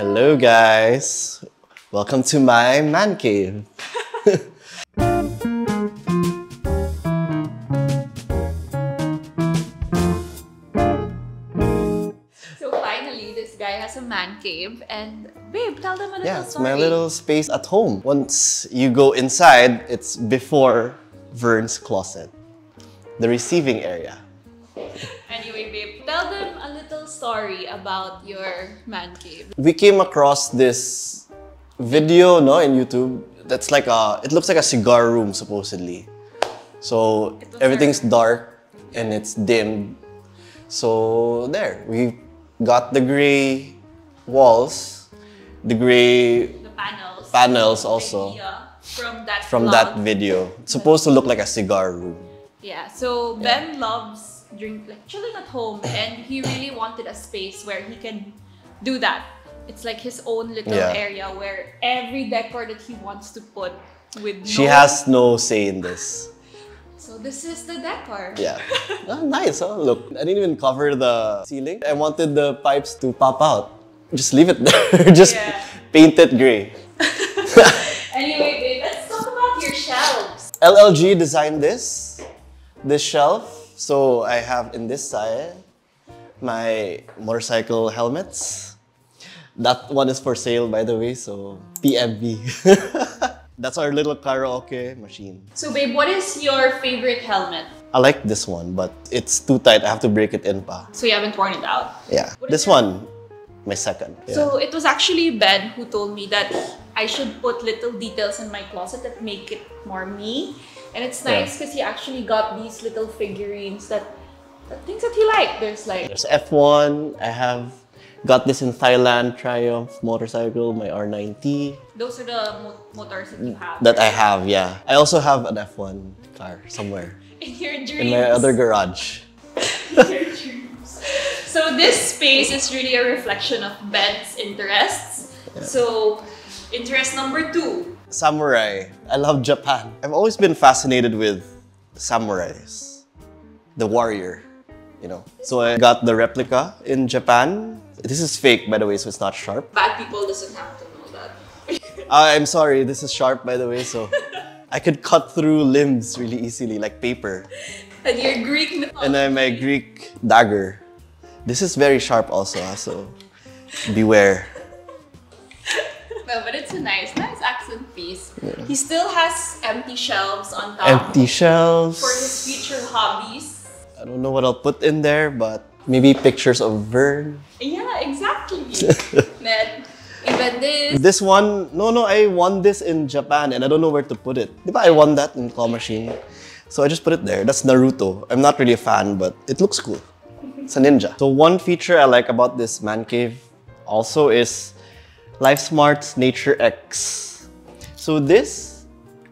Hello, guys. Welcome to my man cave. So finally, this guy has a man cave. And babe, tell them a little Yeah, it's story. my little space at home. Once you go inside, it's before Vern's closet, the receiving area. Story about your man cave. We came across this video, no, in YouTube. That's like a. It looks like a cigar room, supposedly. So everything's dark and it's dim. So there, we got the gray walls, the gray The panels. Panels also. From that from vlog. that video. It's supposed to look like a cigar room. Yeah, so Ben loves drink like chilling at home and he really wanted a space where he can do that. It's like his own little Yeah. area where every decor that he wants to put with She no- has no say in this. So this is the decor. Yeah. Ah, nice, huh? Look, I didn't even cover the ceiling. I wanted the pipes to pop out. Just leave it there. Just Yeah. paint it gray. Anyway, babe, let's talk about your shelves. LLG designed this, this shelf. So I have in this side my motorcycle helmets. That one is for sale, by the way. So PMB. That's our little karaoke machine. So babe, what is your favorite helmet? I like this one, but it's too tight. I have to break it in pa. So you haven't worn it out. Yeah. What is This one, my second. Yeah. So it was actually Ben who told me that I should put little details in my closet that make it more me. And it's nice because he actually got these little figurines that, that things that he liked. There's like There's F1. I have got this in Thailand, Triumph motorcycle, my R90 those are the mo- motors that you have that I have, yeah. I also have an F1 car somewhere in your dreams. in my other garage. in your dreams. So this space is really a reflection of Ben's interests. So interest number two. Samurai. I love Japan. I've always been fascinated with samurais, the warrior, you know. So I got the replica in Japan. This is fake, by the way, so it's not sharp. Bad people doesn't have to know that. Uh, I'm sorry, this is sharp, by the way, so I could cut through limbs really easily, like paper. and your Greek mythology. And then my Greek dagger. This is very sharp also, so beware. No, but it's a nice, nice accent piece. He still has empty shelves on top Empty shelves. for his future hobbies. I don't know what I'll put in there, but maybe pictures of Vern. Yeah, exactly. then even this. This one, no, no, I won this in Japan and I don't know where to put it. Diba I won that in claw machine? So I just put it there. That's Naruto. I'm not really a fan, but it looks cool. It's a ninja. So one feature I like about this man cave also is LifeSmart's Nature X. So this,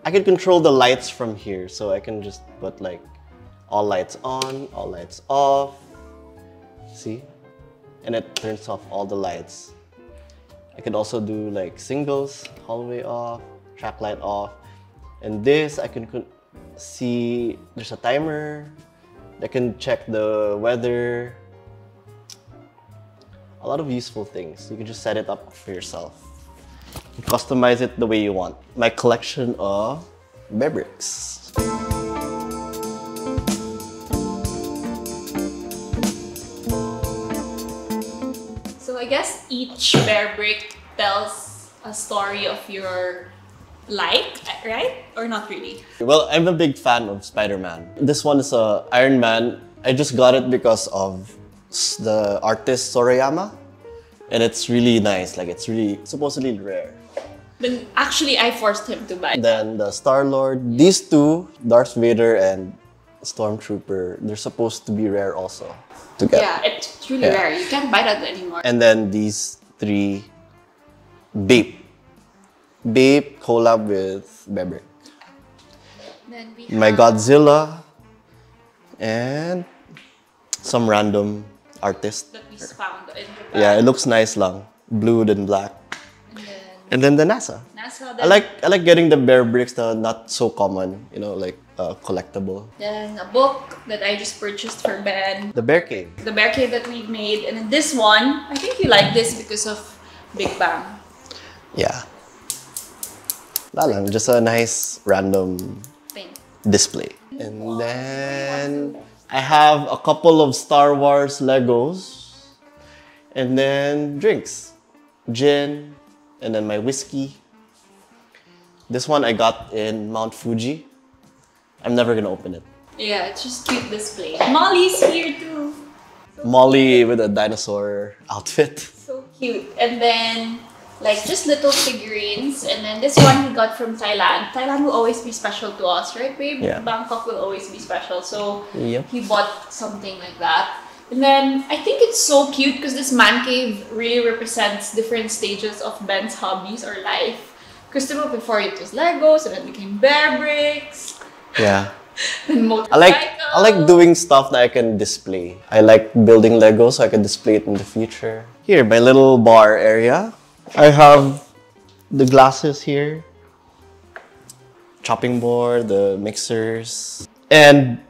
I can control the lights from here. So I can just put like all lights on, all lights off. See? And it turns off all the lights. I could also do like singles, hallway off, track light off. And this, I can see there's a timer. I can check the weather. A lot of useful things. You can just set it up for yourself. You customize it the way you want. My collection of bear bricks. So I guess each bear brick tells a story of your like, right? Or not really? Well, I'm a big fan of Spider-Man. This one is a Iron Man. I just got it because of the artist Sorayama. And it's really nice. Like it's really supposedly rare. Then actually, I forced him to buy. Then the Star-Lord. These two, Darth Vader and Stormtrooper, they're supposed to be rare also. To get. Yeah, it's really Yeah. rare. You can't buy that anymore. And then these three, Bape. Bape collab with we My Godzilla, and some random artist. that we found in Japan. Yeah, it looks nice lang. Blue and black. And then And then the NASA. NASA. I like I like getting the bear bricks that are not so common, you know, like uh, collectible. Then a book that I just purchased for Ben. The bear cave. The bear cave that we made. And then this one, I think you like this because of Big Bang. Yeah. Wala lang, just a nice random Thing. display. And then I have a couple of Star Wars Legos. And then drinks. Gin, and then my whiskey. This one I got in Mount Fuji. I'm never gonna open it. Yeah, it's just cute display. Molly's here too. Molly with a dinosaur outfit. So cute. And then like just little figurines. And then this one we got from Thailand. Thailand will always be special to us, right, babe? Yeah. Bangkok will always be special. So Yep. he bought something like that. And then I think it's so cute because this man cave really represents different stages of Ben's hobbies or life. Because before it was Legos and then it became bear bricks, Yeah. then I like. I like doing stuff that I can display. I like building Lego so I can display it in the future. Here, my little bar area. I have the glasses here, chopping board, the mixers, and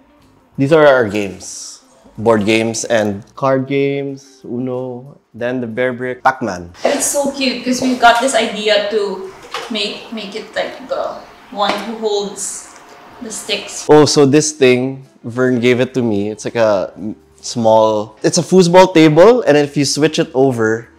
these are our games. Board games and card games, Uno, then the Bear Brick, Pac-Man. It's so cute because we've got this idea to make make it like the one who holds the sticks. Oh, so this thing, Vern gave it to me. It's like a small, it's a foosball table, and if you switch it over,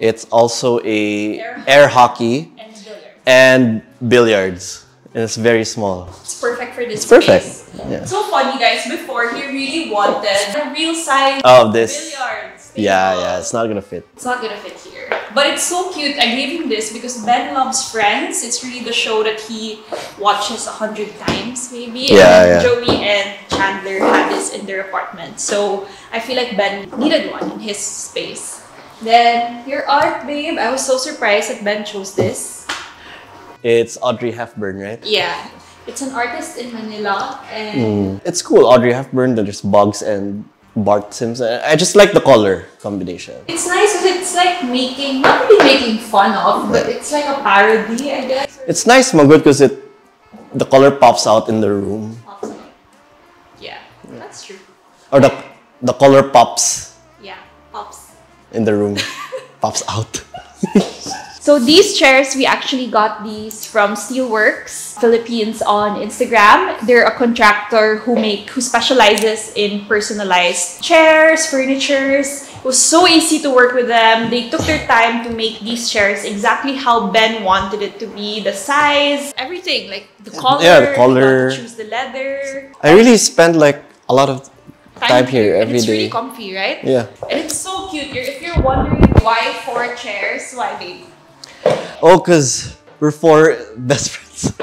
it's also a Air air hockey And billiard. and billiards. And it's very small. It's perfect for this It's perfect. Yeah. So funny, guys. Before he really wanted a real size of this. billiards. Yeah, yeah, it's not gonna fit. It's not gonna fit here. But it's so cute. I gave him this because Ben loves Friends. It's really the show that he watches a hundred times, maybe. Yeah, and yeah. Joey and Chandler had this in their apartment. So I feel like Ben needed one in his space. Then your art, babe. I was so surprised that Ben chose this. It's Audrey Hepburn, right? Yeah. It's an artist in Manila and mm. It's cool, Audrey Hepburn. There's Bugs and Bart Simpson. I just like the color combination. it's nice because it's like making not really making fun of, but it's like a parody, I guess. It's nice, Magod, because it the color pops out in the room, Yeah, that's true. or the the color pops. In the room, pops out. So these chairs, we actually got these from Steelworks Philippines on Instagram. They're a contractor who make who specializes in personalized chairs, furnitures. It was so easy to work with them. They took their time to make these chairs exactly how Ben wanted it to be, the size, everything, like the color. Yeah, the they got to color. choose the leather. I really spent like a lot of time here every it's really comfy, right? Yeah. And it's so cute. You're, if you're wondering why four chairs, why babe? Oh, cause we're four best friends.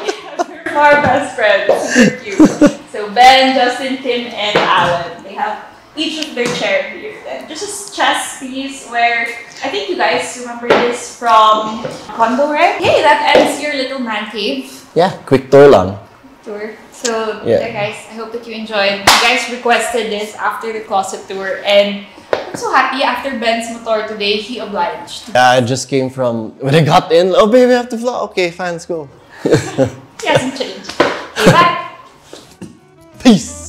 We're four best friends. Super cute. So Ben, Justin, Tim, and Alan. They have each of their chair here. And just a chess piece where I think you guys remember this from Condo, right? Hey, that ends your little man cave Yeah, quick tour lang. tour. So Yeah. yeah. guys, I hope that you enjoyed. You guys requested this after the closet tour and I'm so happy after Ben's motor today, he obliged. Yeah, I just came from when I got in. Oh, baby, I have to vlog. Okay, fine, let's go. He hasn't changed. Okay, bye. Peace.